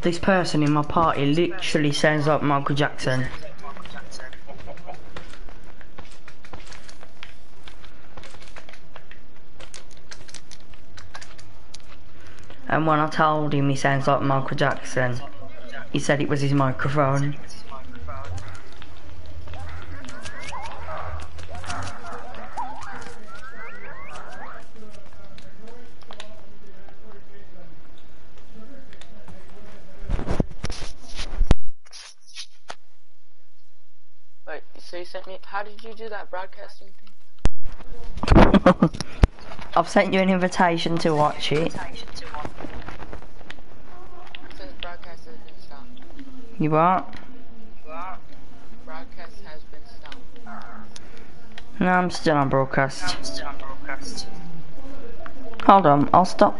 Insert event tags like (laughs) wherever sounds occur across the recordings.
This person in my party literally sounds like Michael Jackson. And when I told him he sounds like Michael Jackson, he said it was his microphone. So you sent me, how did you do that broadcasting thing? (laughs) I've sent you an invitation to watch it. It says broadcast has been stopped. You what? Broadcast has been stopped. No, I'm still on broadcast. Hold on, I'll stop.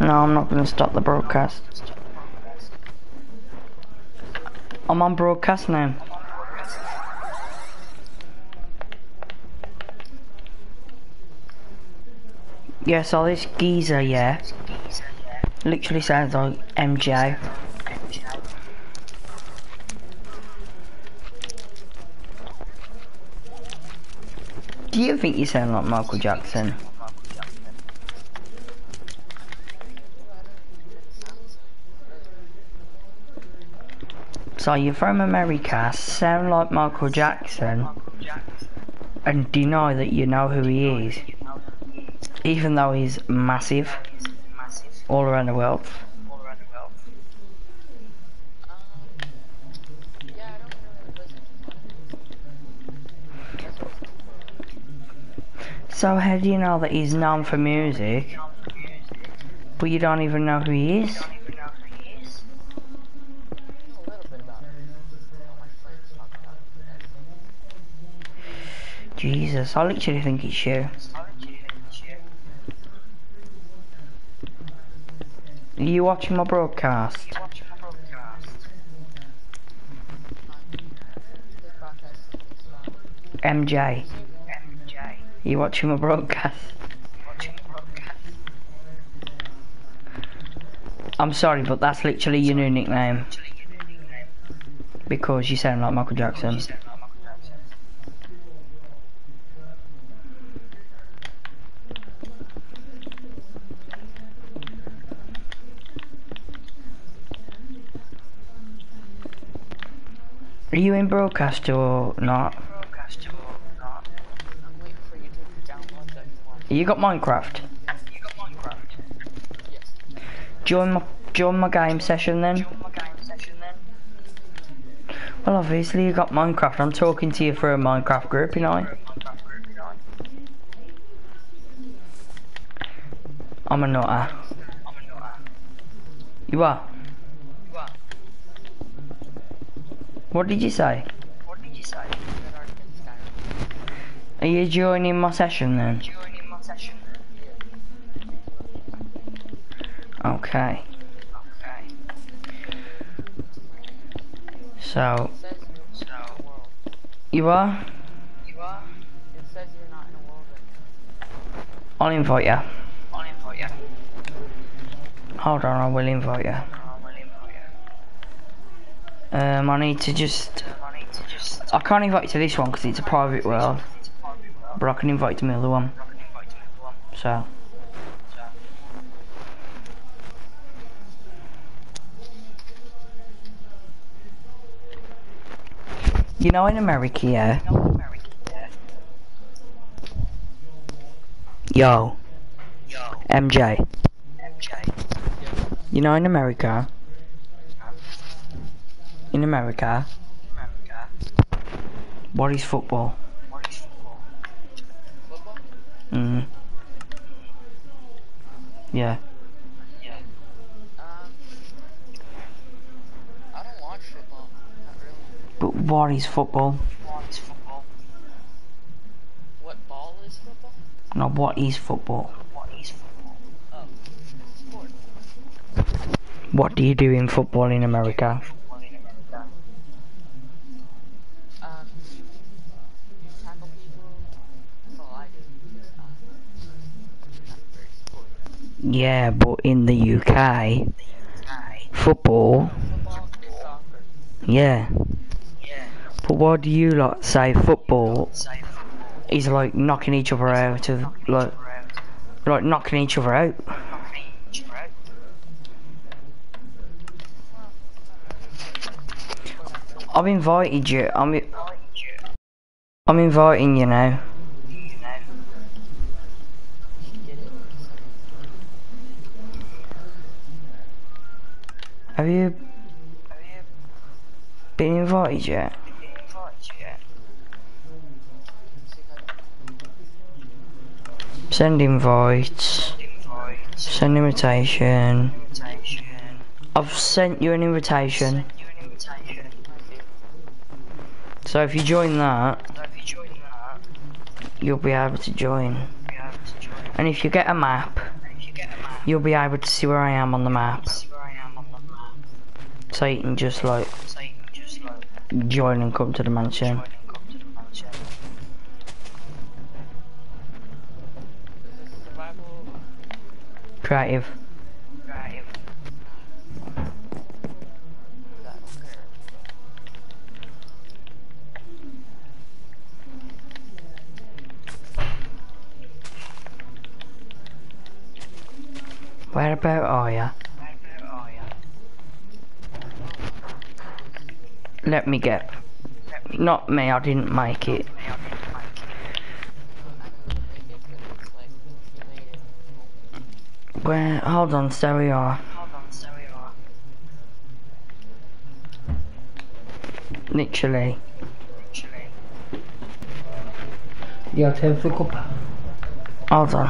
No, I'm not going to stop the broadcast. I'm on broadcast now. Yeah, so this geezer, yeah, literally sounds like MJ. Do you think you sound like Michael Jackson? So you're from America, sound like Michael Jackson, and deny that you know who he is, even though he's massive all around the world. So how do you know that he's known for music, but you don't even know who he is? Jesus, I literally think it's you. Are you watching my broadcast? Stopped. MJ. You watching my broadcast? I'm sorry, but that's literally your new nickname. Because you sound like Michael Jackson. Are you in broadcast or not? You to download. You got Minecraft? Join my join my game session then. Well, obviously you got Minecraft. I'm talking to you for a Minecraft group, you know. I'm a nutter. You are. What did you say? Are you joining my session then? Okay. So, It says you're in a world. you are? It says you're not in a world right I'll invite you. Hold on, I will invite you. Um, I need to just. I can't invite you to this one because it's a private world, but I can invite you to my other one. So. You know, in America, yeah. Yo. mj MJ. You know, in America. In America. What is football? Football? Mm. Yeah. Um, I don't watch football. Not really. But what is football? What ball is football? No, what is football? What do you do in football in America? Um, you tackle people. That's all I do. Um, not very sporty. Yeah, but in the UK, football. Yeah. But why do you like say football is like knocking each other out of like like knocking each other out? I've invited you. I'm I'm inviting you now. Get it? Have you been invited yet? See if I Send invites. Send invitation. I've sent you an invitation. So if you join that, you'll be able to join. And if you get a map, you'll be able to see where I am on the map. Can just like join and come to the mansion. Creative. Where about are ya? Let me get. Not me, I didn't make it. I know you made it, but it's like you made it. Where? Hold on, there we are. Literally. Jag tar för koppar. Hold on.